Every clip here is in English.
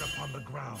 upon the ground.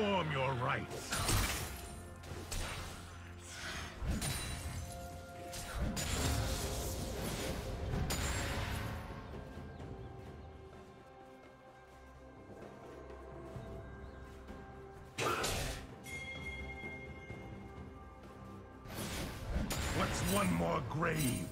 perform your rites. What's one more grave?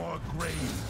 More grave?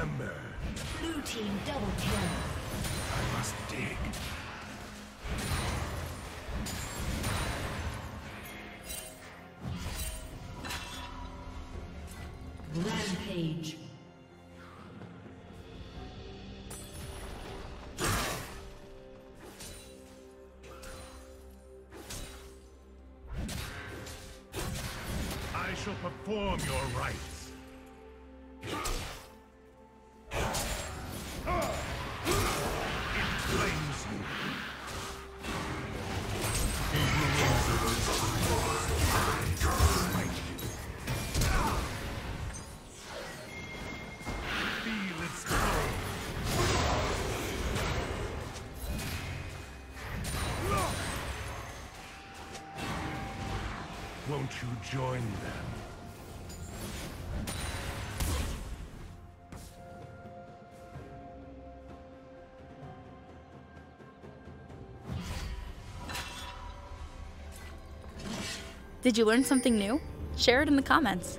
Remember. Blue team double kill. I must dig. Rampage. I shall perform your rites. You join them? Did you learn something new? Share it in the comments.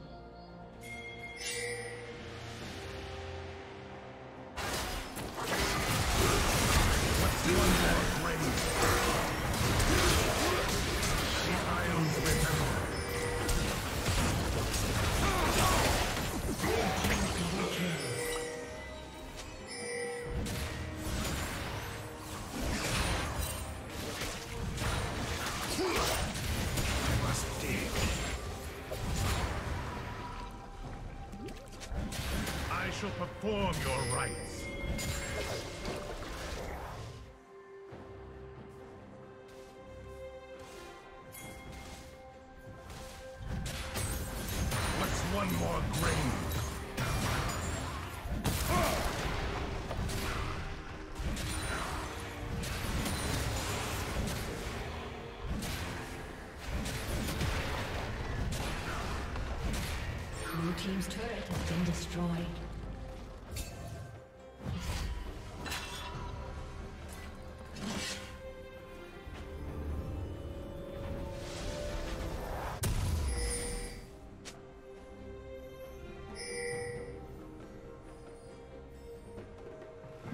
Perform your rites.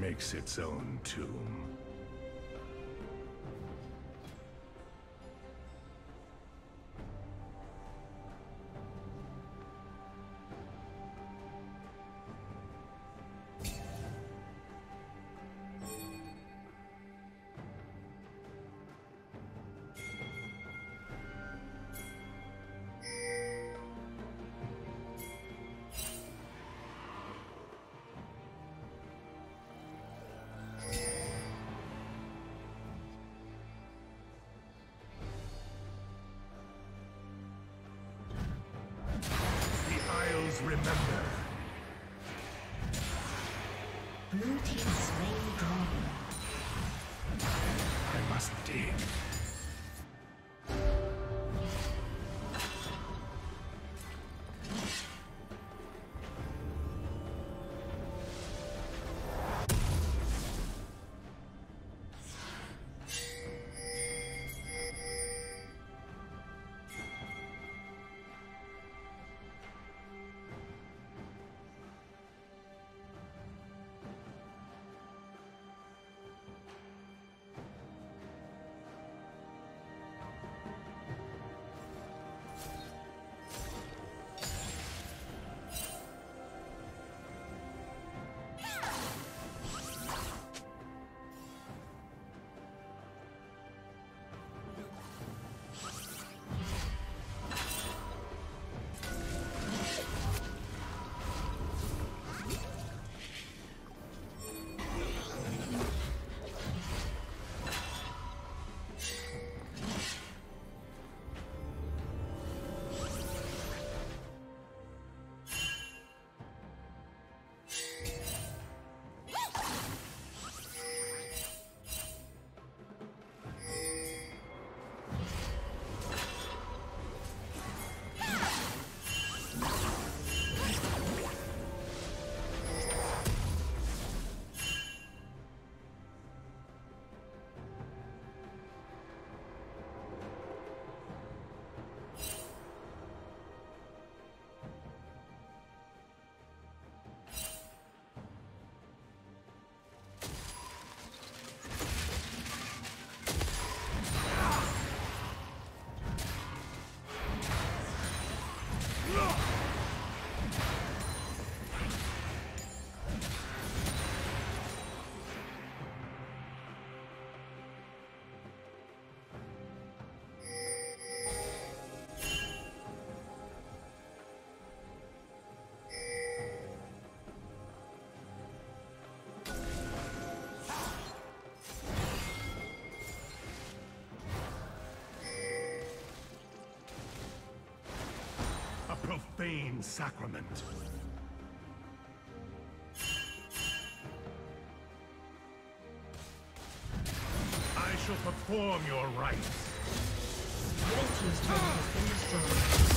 Makes its own tomb. Remember. Blue Team slain dragon. I must dig. Profane sacrament. I shall perform your rites. Red Team's turret has been destroyed.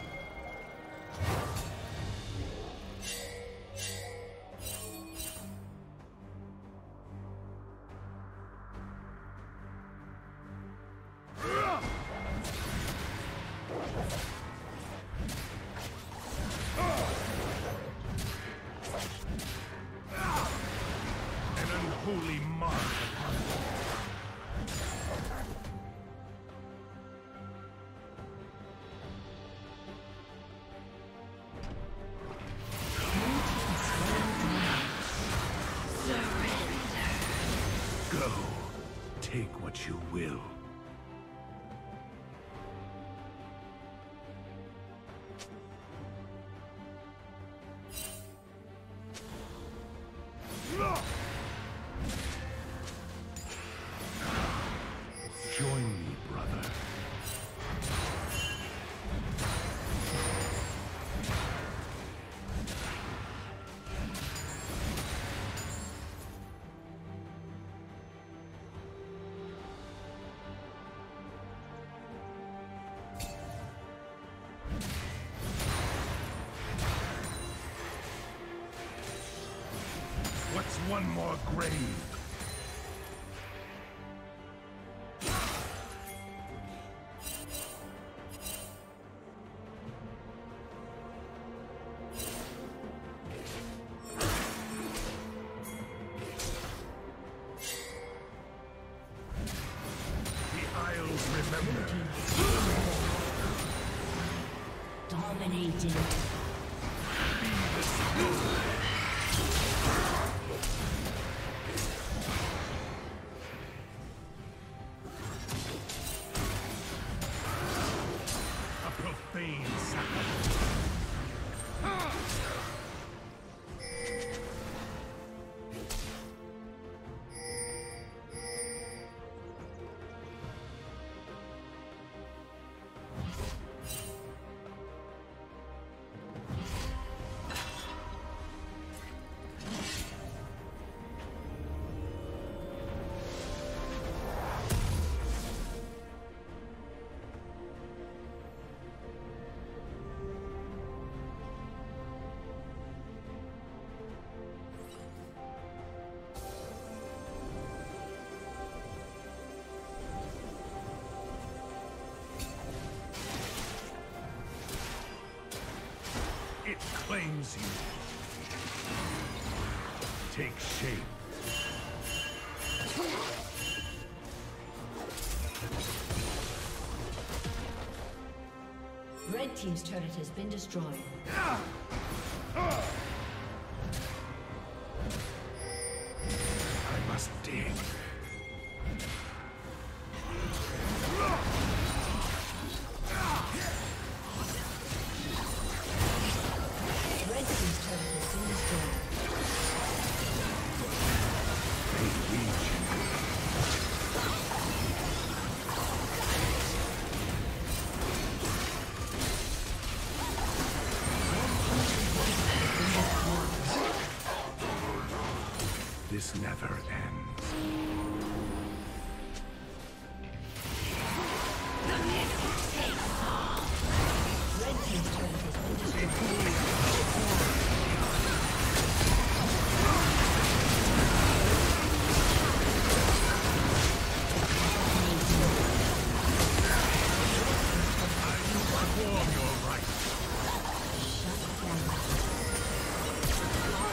one more grave. claims you. Take shape. Red Team's turret has been destroyed.